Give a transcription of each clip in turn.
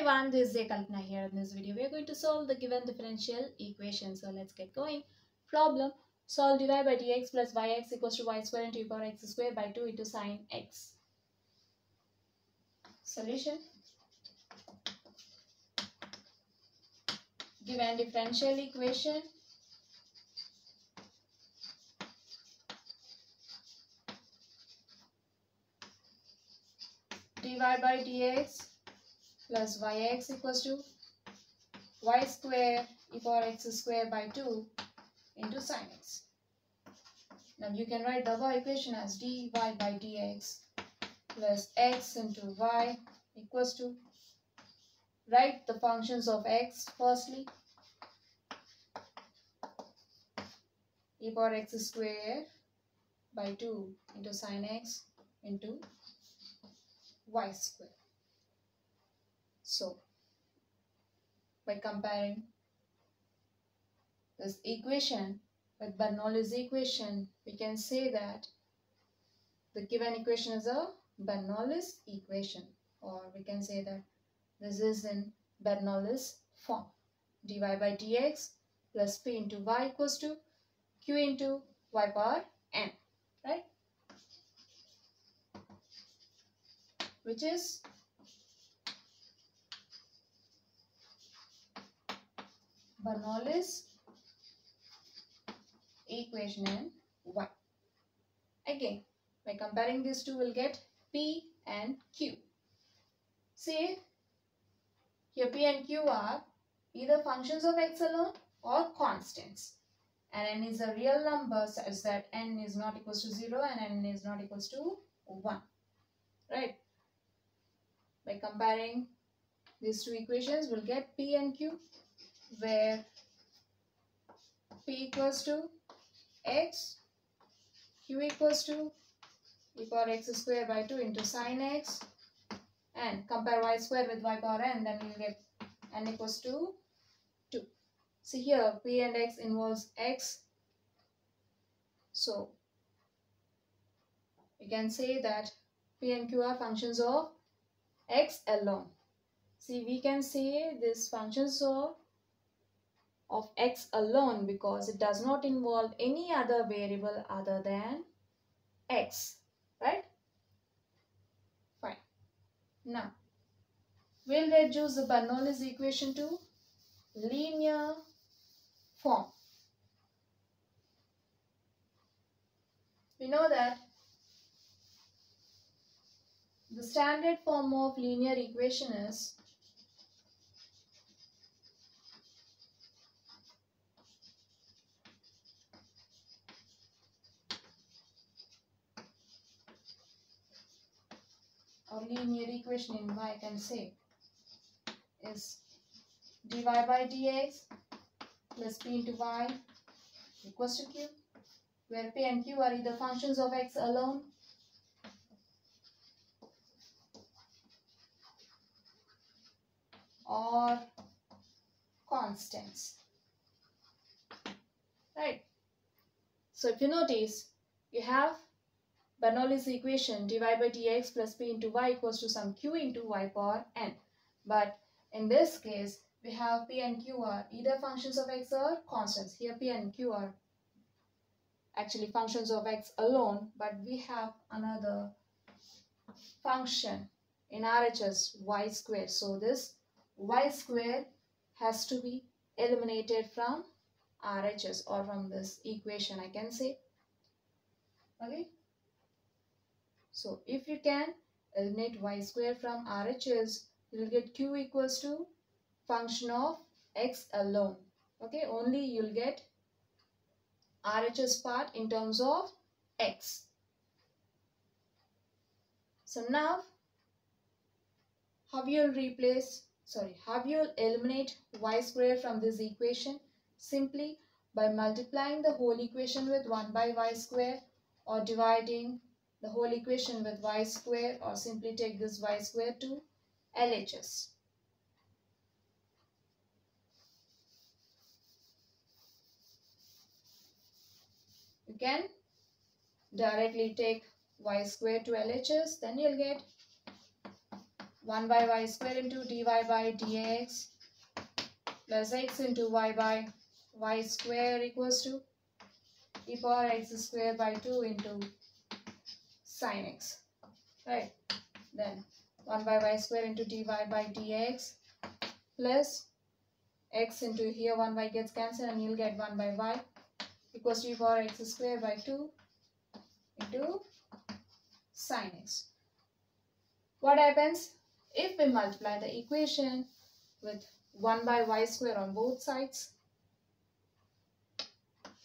everyone, this is Kalpana here. In this video, we are going to solve the given differential equation. So let's get going. Problem, solve dy by dx plus yx equals to y square into e power x square by 2 into sine x. Solution. Given differential equation. dy by dx plus yx equals to y square e power x square by 2 into sine x. Now you can write the above equation as dy by dx plus x into y equals to write the functions of x firstly e power x square by 2 into sine x into y square. So, by comparing this equation with Bernoulli's equation, we can say that the given equation is a Bernoulli's equation or we can say that this is in Bernoulli's form. dy by dx plus p into y equals to q into y power n, right? Which is Bernoulli's equation in y. Again, by comparing these two, we'll get P and Q. See, here P and Q are either functions of x alone or constants. And n is a real number such that n is not equals to 0 and n is not equals to 1. Right? By comparing these two equations, we'll get P and Q where p equals to x, q equals to e power x square by 2 into sine x and compare y square with y power n then we'll get n equals to 2. See here p and x involves x. So we can say that p and q are functions of x alone. See we can say these functions of of x alone because it does not involve any other variable other than x, right? Fine. Now, we'll reduce the Bernoulli's equation to linear form. We know that the standard form of linear equation is linear equation in y can say is dy by dx plus p into y equals to q where p and q are either functions of x alone. Or constants. Right. So if you notice you have Bernoulli's equation dy by dx plus p into y equals to some q into y power n. But in this case, we have p and q are either functions of x or constants. Here p and q are actually functions of x alone, but we have another function in RHS y square. So this y square has to be eliminated from RHS or from this equation I can say. Okay. So if you can eliminate y square from RHS, you will get q equals to function of x alone. Okay, only you'll get RHS part in terms of x. So now, how you'll replace, sorry, how you'll eliminate y square from this equation? Simply by multiplying the whole equation with 1 by y square or dividing the whole equation with y square or simply take this y square to LHS. You can directly take y square to LHS then you'll get 1 by y square into dy by dx plus x into y by y square equals to e power x square by 2 into sine x. Right. Then 1 by y square into dy by dx plus x into here 1 y gets cancelled and you'll get 1 by y equals to e power x square by 2 into sine x. What happens? If we multiply the equation with 1 by y square on both sides,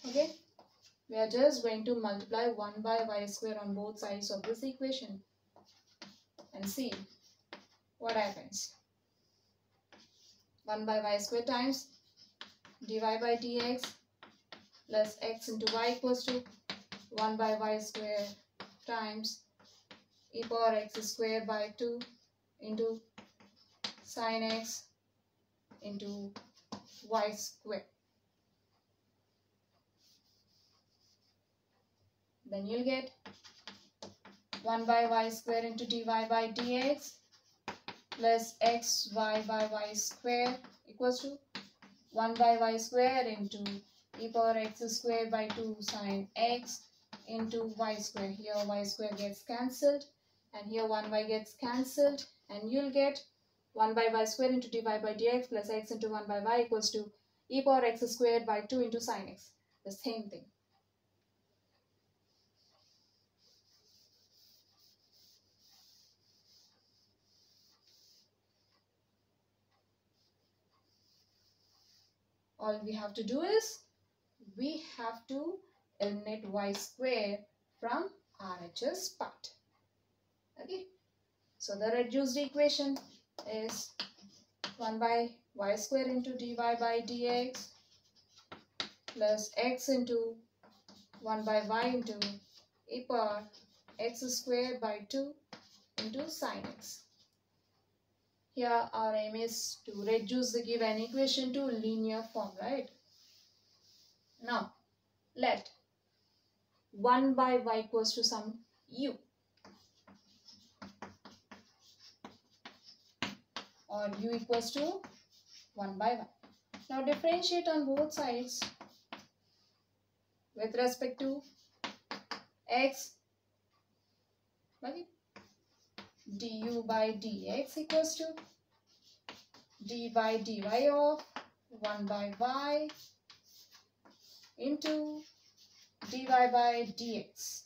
okay, we are just going to multiply 1 by y square on both sides of this equation and see what happens. 1 by y square times dy by dx plus x into y equals to 1 by y square times e power x square by 2 into sine x into y square. Then you'll get 1 by y square into dy by dx plus x y by y square equals to 1 by y square into e power x square by 2 sine x into y square. Here y square gets cancelled and here 1y gets cancelled and you'll get 1 by y square into dy by dx plus x into 1 by y equals to e power x squared by 2 into sine x. The same thing. All we have to do is we have to eliminate y square from RHS part. Okay. So the reduced equation is 1 by y square into dy by dx plus x into 1 by y into e power x square by 2 into sine x. Here our aim is to reduce the given equation to linear form, right? Now, let 1 by y equals to some u or u equals to 1 by 1. Now differentiate on both sides with respect to x du by dx equals to d by dy of 1 by y into dy by dx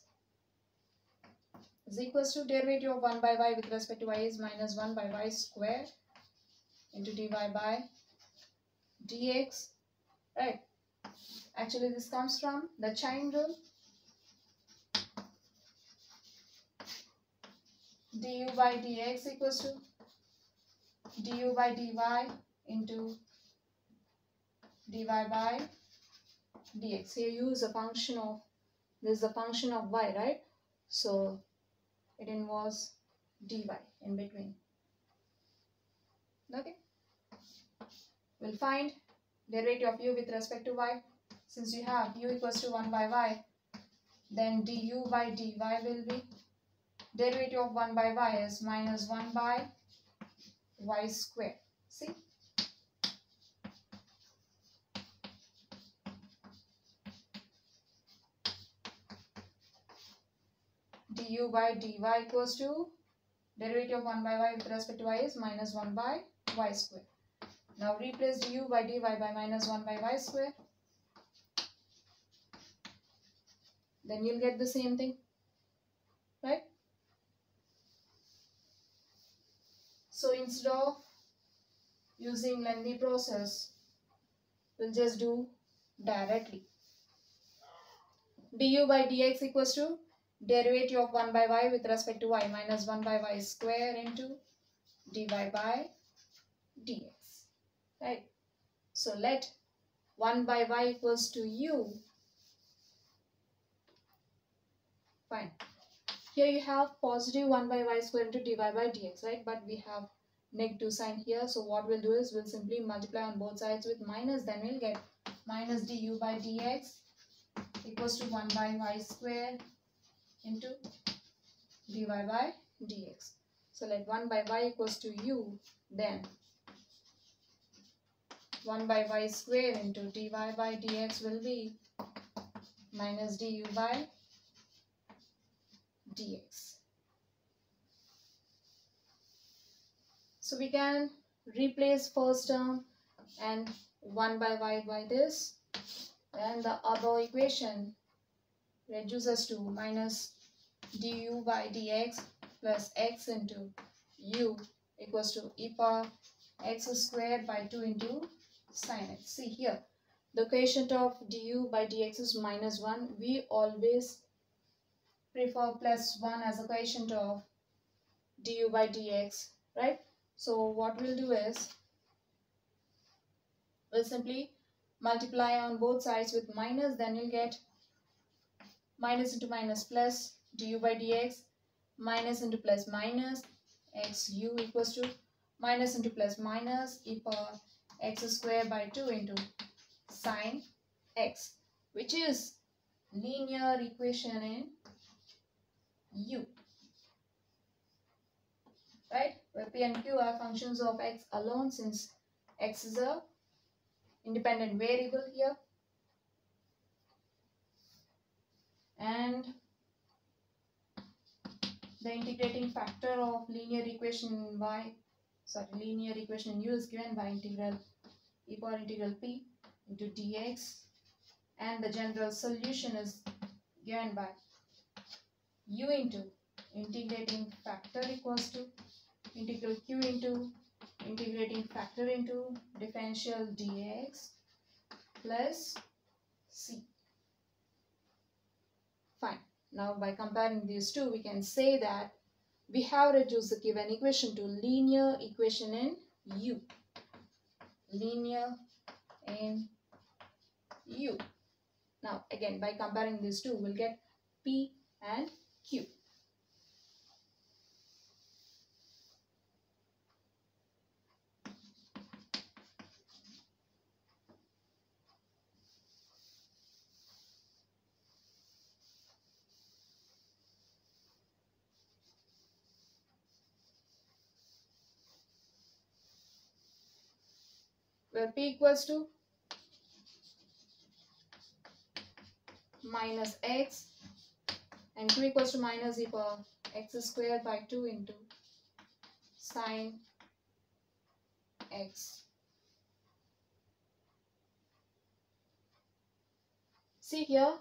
is equals to derivative of 1 by y with respect to y is minus 1 by y square into dy by dx. Right. Actually this comes from the chain rule du by dx equals to du by dy into dy by dx. Here u is a function of this is a function of y right? So it involves dy in between. Okay we'll find derivative of u with respect to y. Since you have u equals to 1 by y then du by dy will be derivative of 1 by y is minus 1 by y square see du by dy equals to derivative of 1 by y with respect to y is minus 1 by y square. Now replace du by dy by minus 1 by y square. Then you'll get the same thing. Right? So instead of using lengthy process, we'll just do directly. du by dx equals to derivative of 1 by y with respect to y minus 1 by y square into dy by dx. Right. So let 1 by y equals to u. Fine. Here you have positive 1 by y square into dy by dx, right? But we have negative sign here. So what we'll do is we'll simply multiply on both sides with minus. Then we'll get minus du by dx equals to 1 by y square into dy by dx. So let 1 by y equals to u, then 1 by y square into dy by dx will be minus du by dx. So we can replace first term and 1 by y by this. Then the other equation reduces to minus du by dx plus x into u equals to e power x squared by 2 into sine x. See here, the quotient of du by dx is minus 1. We always prefer plus 1 as a quotient of du by dx, right? So what we'll do is, we'll simply multiply on both sides with minus, then you'll get minus into minus plus du by dx, minus into plus minus x u equals to minus into plus minus e power x square by 2 into sine x, which is linear equation in u right? Where p and q are functions of x alone since x is a independent variable here. And the integrating factor of linear equation y, sorry, linear equation u is given by integral e power integral p into dx and the general solution is given by u into integrating factor equals to integral q into integrating factor into differential dx plus c. Fine. Now by comparing these two, we can say that we have reduced the given equation to linear equation in u. Linear in u. Now again by comparing these two, we'll get p and q. where p equals to minus x and q equals to minus e power x squared by 2 into sine x. See here,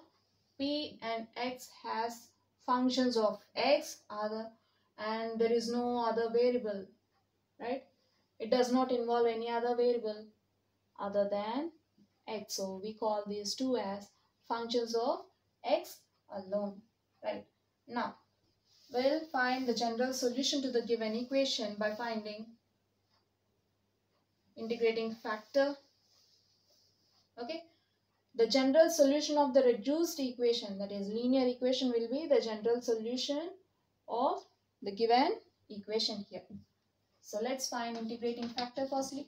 p and x has functions of x other and there is no other variable, right? It does not involve any other variable other than x. So we call these two as functions of x alone. Right. Now, we'll find the general solution to the given equation by finding integrating factor. Okay. The general solution of the reduced equation, that is linear equation, will be the general solution of the given equation here. So let's find integrating factor firstly.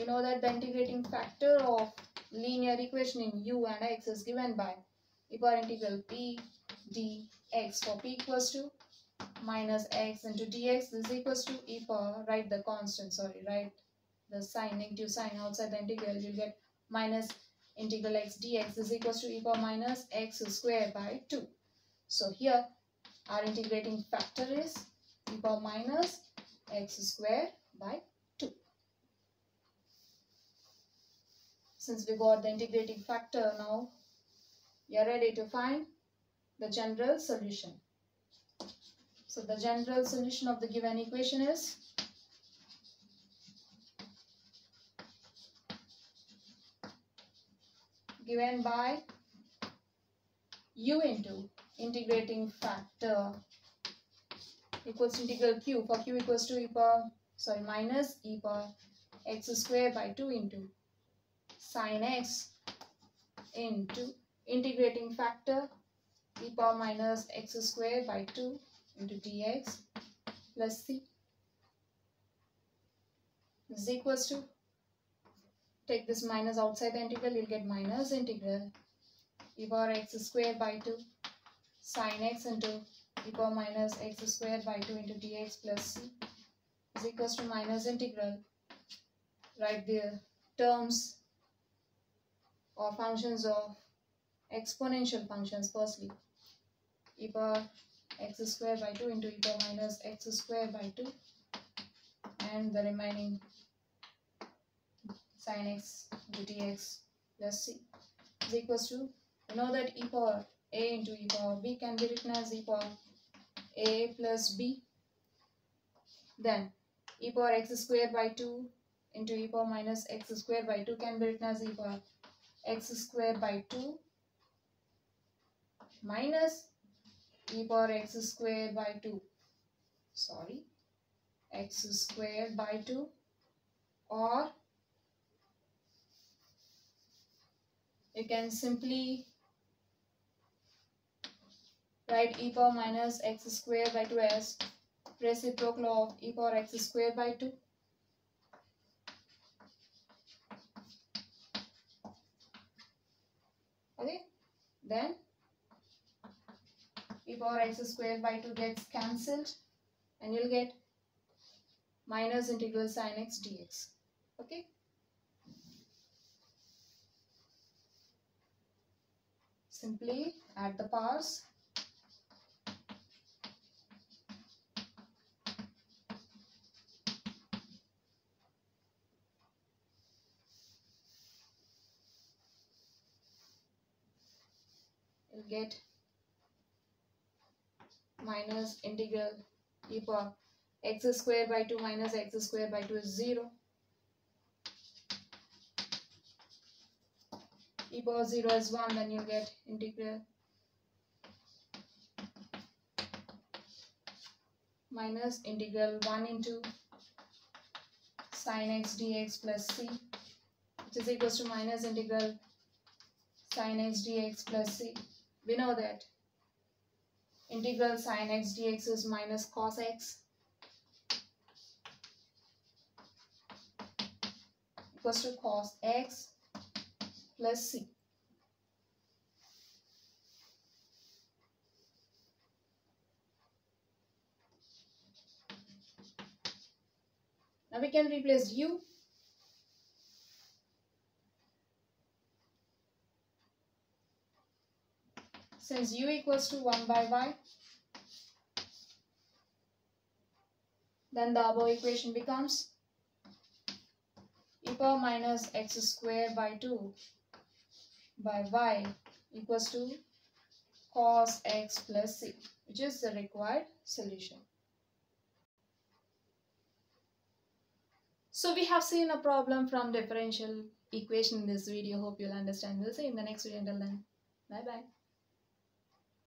We know that the integrating factor of linear equation in u and x is given by e power integral p dx for p equals to minus x into dx. This is equals to e power write the constant sorry write the sign negative sign outside the integral. You get minus integral x dx is equals to e power minus x square by 2 so here our integrating factor is e power minus x square by Since we got the integrating factor now, we are ready to find the general solution. So the general solution of the given equation is given by u into integrating factor equals integral q for q equals to e power sorry minus e power x square by 2 into sine x into integrating factor e power minus x square by 2 into dx plus c is equals to take this minus outside the integral you'll get minus integral e power x square by 2 sine x into e power minus x square by 2 into dx plus c is equals to minus integral. Write the terms or functions of exponential functions firstly. e power x square by 2 into e power minus x square by 2 and the remaining sin x dx plus c is equals to you know that e power a into e power b can be written as e power a plus b then e power x square by 2 into e power minus x square by 2 can be written as e power x square by 2 minus e power x square by 2 sorry x square by 2 or you can simply write e power minus x square by 2 as reciprocal of e power x square by 2. Okay, then e power x squared by 2 gets cancelled and you'll get minus integral sine x dx. Okay. Simply add the powers get minus integral e power x square by 2 minus x square by 2 is 0. e power 0 is 1 then you get integral minus integral 1 into sine x dx plus c which is equals to minus integral sine x dx plus c we know that. Integral sine x dx is minus cos x. Equals to cos x plus c. Now we can replace u since u equals to 1 by y then the above equation becomes e power minus x square by 2 by y equals to cos x plus c which is the required solution. So we have seen a problem from differential equation in this video. Hope you'll understand. We'll see in the next video. Until then, bye bye.